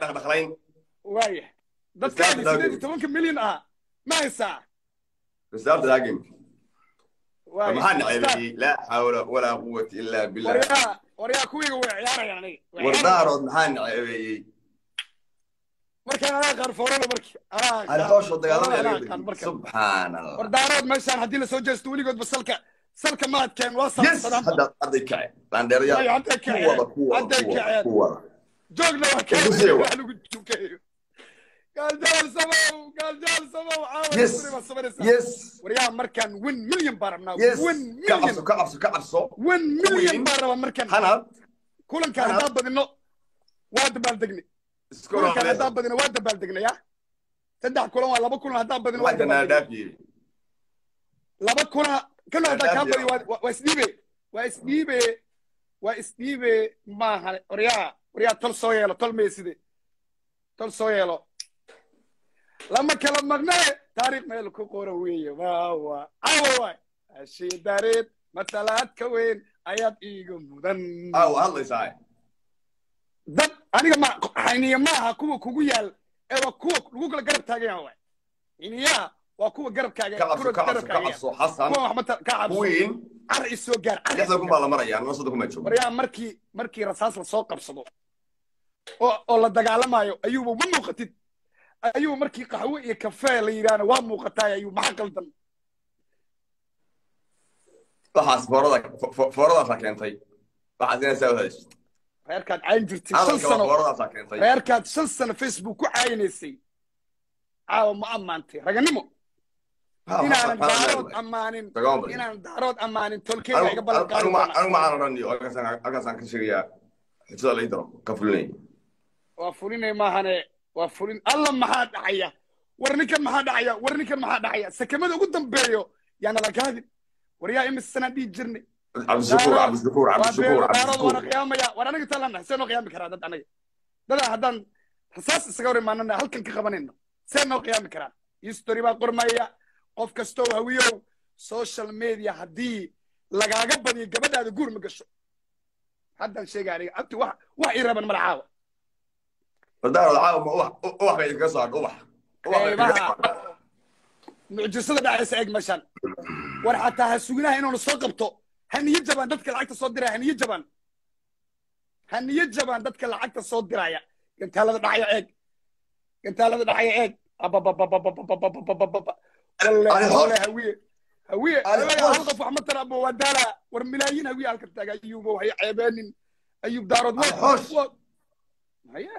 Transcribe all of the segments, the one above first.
dhaqdhaqlayn waaya dadkaani sideed iyo tobanka milyan ah ma haysaa bisaabta daagin maxaa naceebeyey laa xawla walaa quwata ilaa billah. Waryaa kuwiga way ciyaarayaan aniga wardaarood maxaa naceebeeyey markaan anaa foorada marki anaa ani qaar- hoosho foorada anaa dagaalamaya allah wardaarood meeshaan haddii la soo jeesto weligoodba salka salka maadkeen waa yes salsadaan hadda hadday kaceen Ay, laandheerayaal hadday kaceen joogna waa kawax lagu tukayo gaaljaal samow gaaljaal samow caawwaryaa markaan wan milyan baa rabnaa wan milyan baa rabaa markaan kulankaan haddaan badino waa dabaaldegna kulankaan haddaan badino waa dabaaldegnaya saddex kulan waa laba kulan haddaan badino laba kulan kano haddaan kaa badiyo waa isdhiibe waa isdhiibe waa isdhiibe maaha oryaa waryaa tal soo yeelo tal meeside. Tal soo yeelo. Lama kala maqnaye taariikh meel ku qoran weeye wawa awa waay ashii dareed weyn ayaad iiga mudan. Dad aniga ma xayniya maaha kuwa kugu yaal ee kuwa lagu kala garab taagan waay. Xiniyaha waa kuwa garabkaaga gar isoo gaar markii markii rasaas la qabsado oo la dagaalamayo ayuuba ma muuqatid ayuu markii qaxwo iyo kafee la yidhaahna waa muuqataay ayuu maxa qaldan waxaas foorada fo- fo- fooradaasaa keentay waxaas inay saa wadays reerkaad cayn jirtay shan sano reerkaad shan sano facebook ku caynaysay caawa ma ammaantay raganimo inaanan daarood ammaanin inaanan daarood ammaanin tolkeyga iga ballan qaadi doona anigu ma aanan halkaasaan ka sheegayaa xujada la ii daro ka fulinaya waa fulinay maahane? Waa fulin. Alla maxaa dhacaya? War ninkan maxaa dhacaya? War ninkan maxaa dhacaya? Sakamada ugu dambeeyo yaana la gaadin war yaa imis sanaan dhihi jirnay? Waana qiyaamaya war aniga taalana see noo qiyaami karaa dad anaga dadaa haddaan rasaas isaga hor imaanana halkan ka qabanayno see noo qiyaami karaa. History baa qormaya qof kastoo hawiyow social media haddii lagaaga badiyo gabadhaada guur ma gasho. Haddaan sheega aniga. Abti wax wax ii raban mala mucjisada dhacaysa eeg meeshan war xataa ha suginaha inaanu soo qabto haniyo jaban dadka lacagta soo diraya haniyo jaban haniyo jaban dadka lacagta soo diraya gantaalada dhacayo eeg gantaalada dhacayo eeg hawiye hawiye hal qof wax ma tara ama waa daala war milaayiin hawiye halkan taaga ayuuba waxay ceebeenin ayuub daarood maya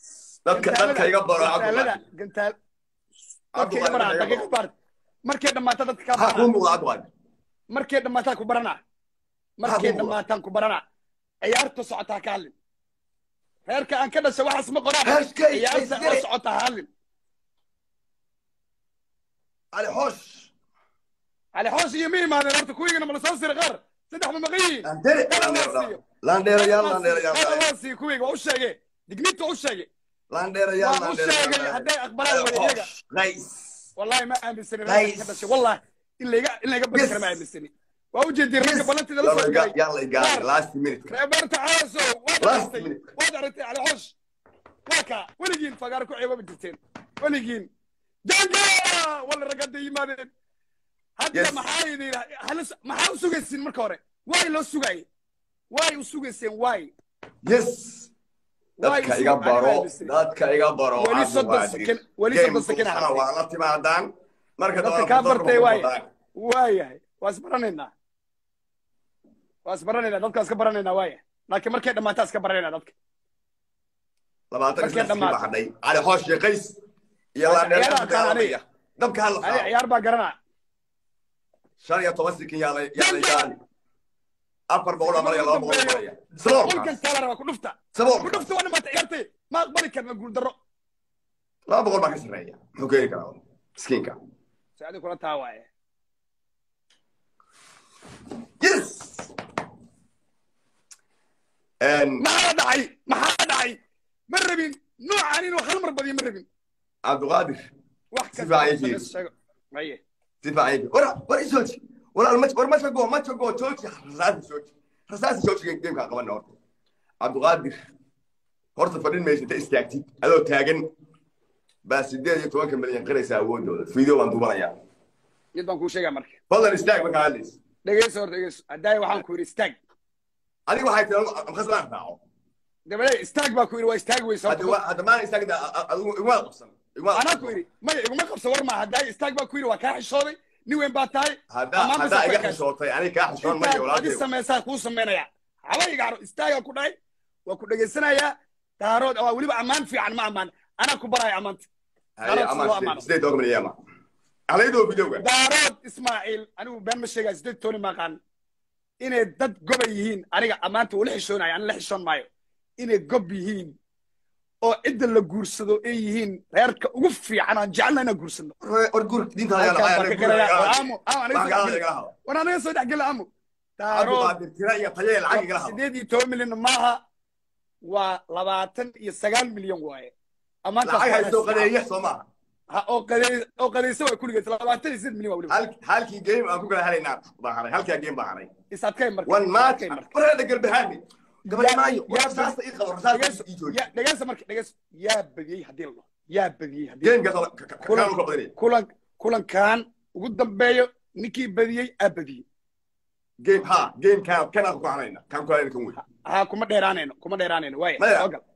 dadka iga baro markay dhammaataan dadka kaa ku barana? Markay dhammaataan ku barana? Ciyaarta socota ka hadlin reerka aan ka dhashay waxaas ma qoraa ciyaarta la socota ha hadlin alixoosh alixoosh iyo ma imaadeen horta kuwiigana malasaasir qaar. Saddex ma maqan yihiin landheerayaal landheerayaal kuwiiga waa u sheege digniinta u sheege والله ما امنسني والله الا الا قبل ما امنسني واوجد رجع بلنتي لا يلا يلا لاست مينيت ريبرت عاسو واد عرفتي على حش وكا ولقين فقار كعيبه بجتين ولقين جانجا ولا رقد يمادين hadda maxaa idin maxaa u sugayseen marka hore waay loo sugayay waay u sugayseen waay yes dadka iga baro dadka iga baro weli soddon sakin weli soddon sakin waa la timaadaan. Marka dadka kaa bartay waaya waayahay waa isbaranaynaa waa isbaranaynaa dadkaas ka baranaynaa. Waaya laakiin markay dhammaataa iska baranaynaa dadka. Labaatan islaskii baxdhay cali hoosh shaqays iyo laadheer dabka hal ciyaar baa garanaa shan iyo toban sikin yaalay yaalay afar boqol oo maraya laba boqol maraya qolkan saboolkaas kala raba ku dhufta ku saboolkaas dhufta waa dhamaata ciyaartay ma aqbali karna guuldarro laba boqol baa ka sarreeya muxuu keeni karaa miskiinka saadi kula taa waaye yes. Maxaa dhacay maxaa dhacay ma rabin noocan inuu hal mar badiyo ma rabin cabdiqaadir wax kasta si fiican ii war war isooji walaal ma war macha go macha go jooji rasaasi jooji rasaasi jooji geemkaa qabana horta cabdiqaadir horta fadhin maysa inta istaagtid adoo taagan baa sideed iyo tobanka milyan qiraysa awoodooda fiideo baan duubanayaa mid baan kuu sheegaa marka fadlan istaag markaa hadlaysa dhegeyso hor dhegeyso haddaay waxaan ku yidhi istaag adiga waxay tiraa amkhaslaan raaco dabadee istaag baa ku yidhi waa istaag weysa hadda maan istaagda iguma qabsan anaa ku yidhi maya iguma qabso war maa haddaay istaag baa ku yidhi waa kaa xishooday nin weyn baa tahay haddaa iga xishootay aniga kaa xishoon mayo intaad adi walaalkay samaysaa kuu samaynaya haba igacro istaagaa ku dhahay waa ku dhegaysanayaa daarood waa weliba ammaan fiican ma ammaan anaa ku baraya ammaanta Daarood ismaaciil anigu been ma. Sheegaa sideed tooni maaqaan inay dad goba yihiin aniga ammaanta ula xishoonayo ani la xishoon maayo inay gob yihiin oo cidda la guursado ay yihiin reerka ugu fiican aan jecelna inaan guursano. War aniga soo dhexgeli amo sideed iyo toban milyan maaha waa labaatan iyo sagaal milyan waaye. Oo qadaysa waa kuligeed labaatan iyo sideed milyan waa weliba Hal- halkii game aan ku kala helaynaa haray isaadkay marka one match isaadkay marka yaa badiyey haddii la dhaho yaa badiyey kulankan ugu dambeeyo ninkii badiyey aa badiyey game ha kuma dheeraanayno kuma dheeraanayno waaya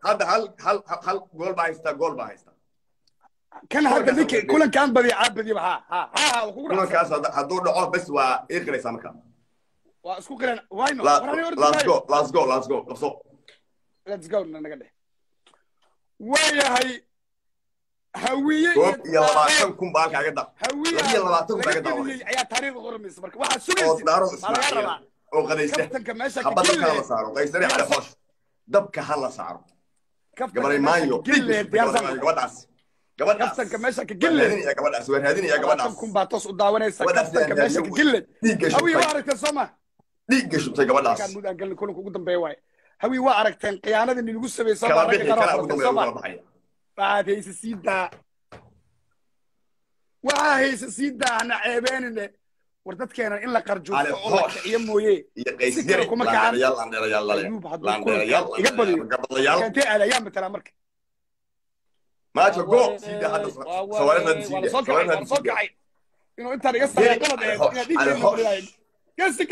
hadda hal hal hal gool baa haystaa gool baa haystaa kan hadda waa- kulankan badiya aa badiyaba ha ha ha hadduu dhaco bes waa ii qiraysaa marka waa isku qiran wayno let's go let's go let's go qabso let's go na naga dheh waayahay hawiye koob iyo labaatan kun baa halkaa dar hawiye laba iyo labaatan kun baa daawanaysa. badiyey ayaa taariikhda qoramaysa marka. Waxaad oo sugaysid daaro ismaaciil oo qadaysta kabtanka meesha ka habada kala saaro. Qaysare cali xoosh dabka ha la saaro. Gabaray diyaarsan gabadhaas. Gabadhaas. Kabtanka meesha ka waa gille raadinaya gabadhaas. Waa raadinaya gabadhaas kun baa toos u daawanaysa. Yaa meesha ka raadiyo gille dhiigga hawiye waa aragteen soo ma dhiigga shubtay gabadhaas. Kulanka ugu dambeeya waaye hawiye waa aragteen sameeyey soo ma kala ragga baxaya waxaad hayse sii daa waxaa hayse sii daa hana ceebeenine war dadkeena in la Ale qarjuufto oo la kiciyo mooye. Si kale kuma lale. Ayuub hadduu iga badiyo. gabadhayaal kantee aada ayaa matalaa marka. Maaja go. Siida hadda sawaaridan waa siida la soo siida inuu intaan iga saaray qalad hoosh, inaad dhiiggeena hoosh. marilahay gesi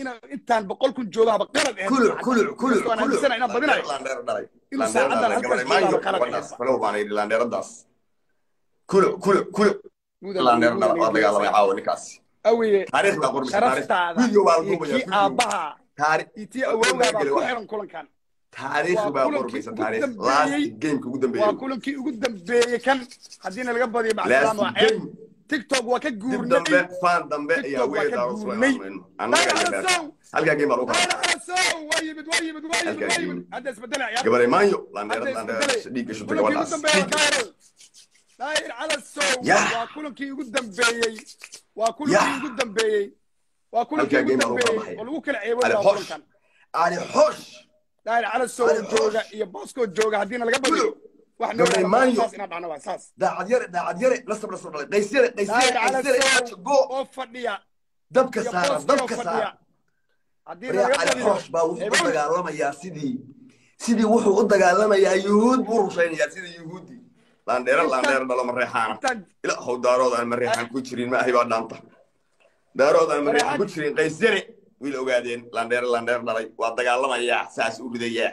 inuu intaan boqol kun joogahaba qalad eed kuluc kuluc kuluc waan aaminsana inaan badinayo laandheero dhalay Inuu saacadan halkaas joogaaba qalad gabadhaas eed. falow baan yidhi laandheeradaas kuluc kuluc kuluc laandheero dhala waa dagaalamay caawa ninkaasi awiye taariikh baa qormaysa taariikh sharaftaada video baa la iyo duubaya kii aabbaha taariikh iyo tii awowgaa baa ku xiran kulankan taariikh Waa baa kulankii qormaysa ugu dambeeyey. kan haddiina laga badiyo tiktok waa ka dib guurnay. dambe fan dambe ayaa TikTok waa weeye ka daaro soo guurnay. imaanayno annaga Dayr iyo Calasow! halkaa game baa lagu Dayr kala Calasow! waa yimid waa yimid waa yimid Halkaa waa yimid. yimid. hadda isbedelay ciyaar gabaray maayo hadda laandheerad laandheerad isbedelay dhiigga shubtay kulankii ugu dambeeyey waa kulankii ugu dambeeyey. Waa kulankii ugu dambeeyey. Oo lagu kala ceebo Ali xoosh Dayr Calasow jooga iyo Bosco jooga haddiina laga badiyo Kuluc. wax Gabaray noo maayo. saas inaan dhacno waa saas daacad yare daacad yare nasab nasab dhalay qaysyare qaysyare Dayr qaysyare Calasow go. Oo fadhiya dabka saara dabka saara baa wuxuu u dagaalamayaa sidii sidii wuxuu u dagaalamayaa yuhuud buu rushaynayaa sidii yuhuudi laandheero laandheero dhalo mareexaana ila how daarood aan mareexaan ku jirin ma ahi baa dhaanta. Daarood aan mareexaan ku jirin qaysyare wiil ogaadeen laandheero laandheero dhalay. Waa dagaalamayaa saas u ridayaa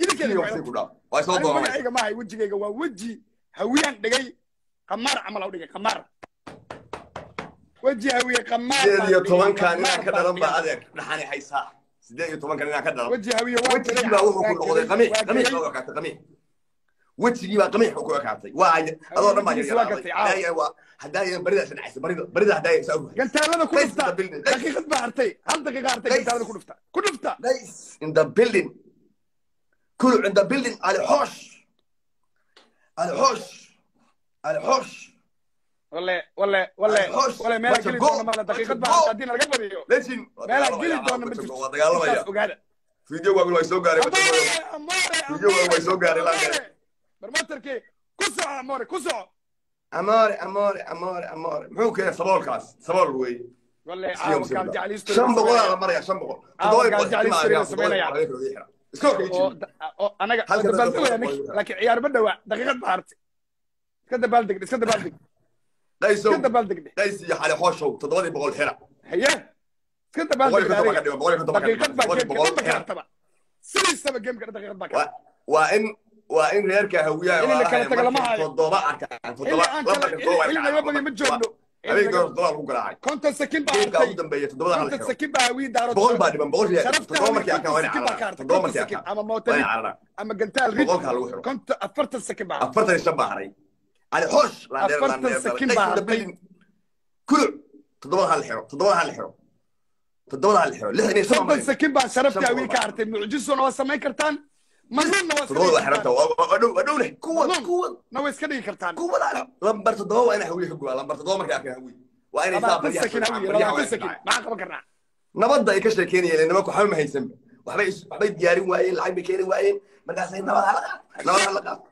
iwaalaya iwaalaya maxaa dareemaysa sideed iyo tobanka minit xaggooda maxaa waa ka dareemaysa sugaya waa sugaya badisu waa haystaa maxaa Boys. dareemaysaa hadduu ku xiran yahay idinkaana afar diidi boqol kara ama boqol ama idinkaana yeeli kara idinkeeda Wejiga ku ku dhaaf waa soo aniga doonay magacayga maahay wejigayga waa weji. Hawiyaan dhigay qamaar camal u dhigay qamaar weji hawiye qamaar sideed iyo tobankan inaan ka dhalan baa adeer dhaxani haysaa. Sideed iyo tobankan inaan ka dhalan. Weji hawiye wejigii baa wuxuu ku noqday qamiix. qamiix baa ekaatay qamiix. Wejigii baa qamiix ku ekaatay waa adoo dhan baa wejigiisa waa gartay, caawa. yaraaday haddaa baridaas dhacaysa barida barida haddaa saa u gantaalada ku dhufta. daqiiqad baa hartay. Hal daqiiqa hartay gantaalada ku dhufta. Ku dhufta. In the building كله عند building على حوش على حوش على حوش wale wale wale Hoos. wale meela Bacha geli go. doona mala daqiiqad baa Bacha go. hartay haddii laga badiyo ليجن meela geli doona ma jirto ودقالمaya intaas ogaada فيديو واقول واي سو غاري amore amore Video waa- waa soo gaaray ilaa amore barmatarkii ku soco amore ku soco اموري اموري اموري اموري مو كذا صبول كاس صبول وي wale caawa gaal jecliisto شن بقول على مريا شن anaga waa in reerka hawiyaha toddoba arkaan toddoba ma joogno konton sakin baama gantaalraafartan sakin baahartodobada hal xiro lixdan sakin baan sharaftaa wiil ka hartay mucjiso noo samayn kartaan nawa iska dhigi kartaan lambar toddoba waa ina hawiye ka gubaa lambar toddoba markaa arkaan hawiye waa inay saamaxaan qaban karnaa? Nabadda ay ka sheekeynayeen nabad waxba ma haysanba waxbay waxbay diyaarin waayeen lacag bay keeni waayeen. Markaasay nabad hala nabad hala qaata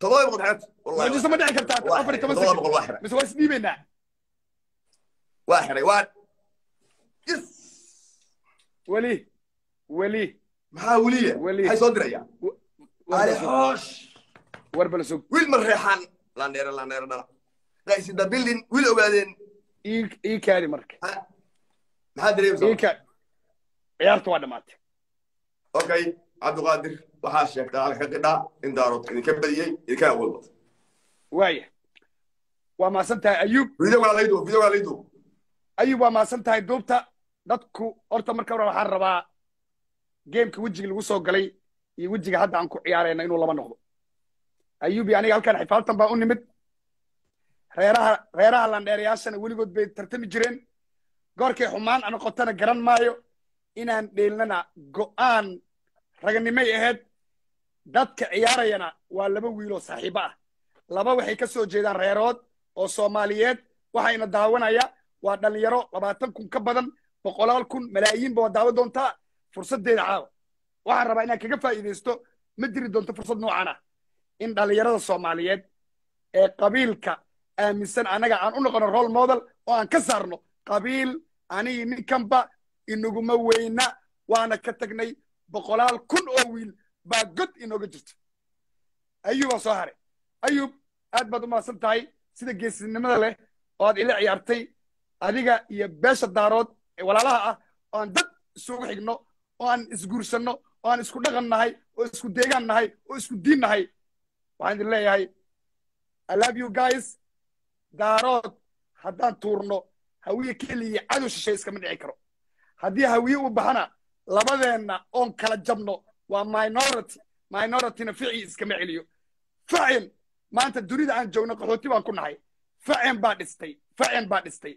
toddoba boqol xiranta wallahi ma dhici kartaa? afar iyo toban toddoba boqol waa xiray. Mise waa isdhiibaynaa waa xiray waa weli weli maxaa weliya Weli. maxay soo dirayaan ali xoosh war bala sug wiil ma reexan landheere landheere dhala. Raisi building wiil ogaadeen. Ii kaadi marka. Maxaa dareemaysaa kaadi ciyaarta waa dhamaatay. Okay cabdiqaadir waxaa sheegtaa halka qidhaa in daarood idinka badiyey idinka awood batay waaya waa maasan tahay ayuub video waa laydu video waa laydu ayuub waa maasan tahay duubta. Dadku horta marka hore waxaan rabaa geemka wejiga lagu soo galay iyo wejiga hadda aan ku ciyaarayna inuu laba noqdo. Ayuub iyo aniga halkan xifaaltan baa u nimid. Reeraha reeraha landheerayaashana weligood bay tartami jireen. Goorkay xumaan aan noqotana garan maayo inaan dheelnana go'aan raganimay ahayd dadka ciyaarayana waa laba wiiloo saaxiibo ah. Laba waxay ka soo jeedaan reerood oo soomaaliyeed. Waxayna daawanaya waa dhalinyaro labaatan kun ka badan boqolaal kun malaayiinba waa daawan doontaa fursaddeeda caawa. Waxaan rabaa inaan kaga faa'iidaysto ma jiri doonto fursad noocan ah in dhalinyarada soomaaliyeed ee qabiilka aaminsan annaga aan u noqono role model oo aan ka saarno qabiil anigi ninkanba inaguma weyna waana ka tagnay boqolaal kun oo wiil baa god inooga jirto ayuubaa soo haray. Ayuub aad baad u mahadsan tahay sida geesinimada leh oo aad ila ciyaartay adiga iyo beesha daarood ee walaalaha ah oo aan dad isugu xigno oo aan isguursanno oo aan isku dhaqan nahay oo isku deegaan nahay oo isku diin nahay waxaan idin leeyahay i love you guys. Daarood haddaan tuurno hawiye keliya cadow shishay iskama dhici karo. Haddii hawiye u baxana labadeenna oon kala jabno waa minority minorityna ficii iskama celiyo. Facin maanta dunida aan joogno qaxooti baan ku nahay. Facin baa dhistay facin baa dhistay.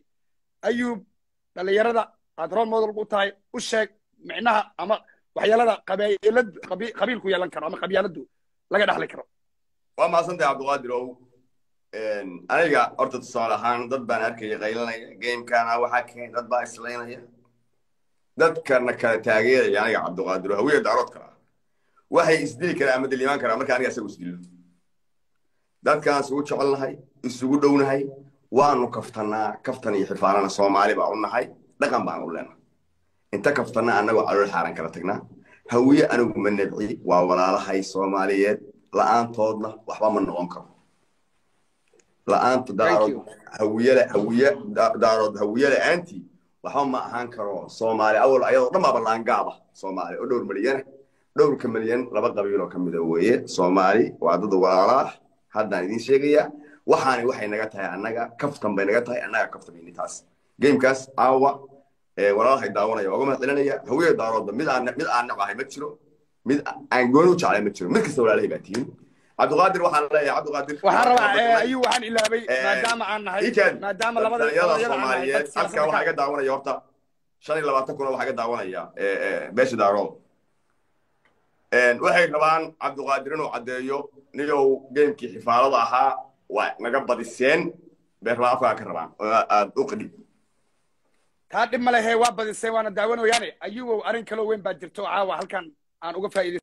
Ayuub dhallinyarada aad role model u tahay u sheeg micnaha ama waxyaalada qabiilad qabi- qabiilku yeelan karo ama qabyaaladu laga dhaxli karo. Waa mahadsantahay cabdiqaadir ow? Aniga horta tusaale ahaan dad baan arkaya qaylanaya gamekana waxaa keenay dad baa islaynaya. Dadkana kala taageeraya aniga cabdiqaadir oo hawiya daaroodka ah waxay isdili karaan ama dilimaan karaan marka aniga isagu isdillo dadkaan isugu jecelnahay isugu dhownahay waanu kaftanaa kaftan iyo xifaanana soomaali baa u nahay dhaqan baan u leenahay inta kaftanna annagoo calool xaaran kala tagnaa hawiye anigu ma nebci waa walaalahay soomaaliyeed. La'aantoodna waxba ma noqon karo. La'aanta daarood hawiye da- daarood hawiye la'aantii waxba ma ahaan karo. Soomaali awal ayadoo dhan baaba laangaaba. Soomaali oo dhowr maliyana dhowrka milyan laba qabiil oo ka mida weeye soomaali waa dad walaala. Ah haddaan idiin sheegaya waxaani waxay naga tahay annaga kaftan bay naga tahay annaga kaftamayni taas gamekaas aawa walaalahay daawanaya waa uga mahad celinaya hawiyey daaroodba mid aan mid aan nacahay ma jiro. Mid aan gooni u jeclay ma jiro. Mid kasta walaalahay baa tihiin. Cabdiqaadir waxaan leeyahay cabdiqaadir waxaan rabaa ayuu waxaan ilaabay maadaama aan nahay maadaama labada dhalinyarada soomaaliyeed waxaa siyaasadda iga daawanaya horta. Shan iyo labaatan kuna waxaa iga daawanaya beesha daarood waxay rabaan cabdiqaadir inuu caddeeyo niyow geemkii xifaalada ahaa waa naga badiseen. Afkaa ka rabaan aad u qadhib taa dhib ma lehe waa badisay waana daawanoyaane ayugow arrin kaloo weyn baa jirto. Caawa halkan aan uga faa'iidaysan